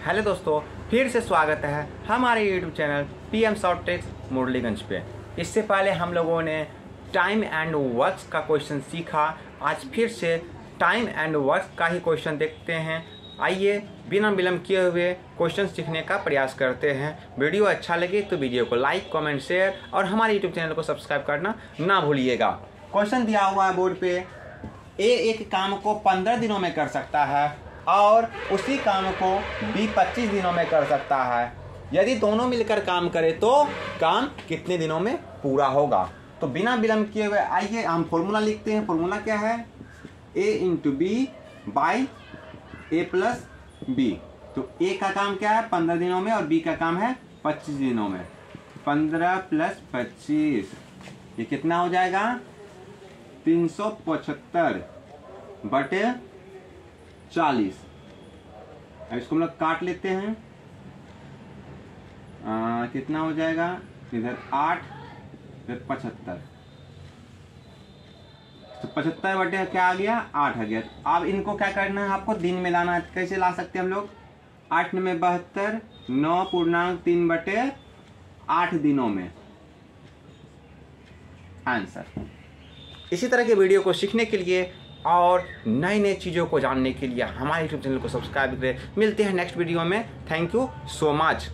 Hello दोस्तों, फिर से स्वागत है हमारे YouTube channel P M short techs Murliganj पे। इससे पहले हम लोगों ने टाइम एंड वर्क्स का क्वेश्चन सीखा। आज फिर से टाइम एंड वर्क्स का ही क्वेश्चन देखते हैं। आइए बिना विलम्ब किए हुए क्वेश्चन सीखने का प्रयास करते हैं। वीडियो अच्छा लगे तो वीडियो को लाइक कमेंट शेयर और हमारे यूट्यूब चैनल को सब्सक्राइब करना ना भूलिएगा। क्वेश्चन दिया हुआ है बोर्ड पे, ए एक काम को पंद्रह दिनों में कर सकता है। और उसी काम को बी पच्चीस दिनों में कर सकता है। यदि दोनों मिलकर काम करे तो काम कितने दिनों में पूरा होगा? तो बिना विलम्ब किए हुए आइए, हम फॉर्मूला लिखते हैं। फॉर्मूला क्या है? A into B by A plus B तो ए का काम क्या है? पंद्रह दिनों में और बी का काम है पच्चीस दिनों में। पंद्रह प्लस पच्चीस, ये कितना हो जाएगा? तीन सौ पचहत्तर बटे चालीस। अब इसको हम लोग काट लेते हैं। आ, कितना हो जाएगा? इधर आठ इधर पचहत्तर। तो पचहत्तर बटे क्या आ गया? आठ आ गया। अब इनको क्या करना है आपको? दिन में लाना है। कैसे ला सकते हैं हम लोग? आठ में बहत्तर नौ पूर्णांक तीन बटे आठ दिनों में। आंसर। इसी तरह के वीडियो को सीखने के लिए और नए नए चीज़ों को जानने के लिए हमारे यूट्यूब चैनल को सब्सक्राइब करें। मिलते हैं नेक्स्ट वीडियो में। Thank you so much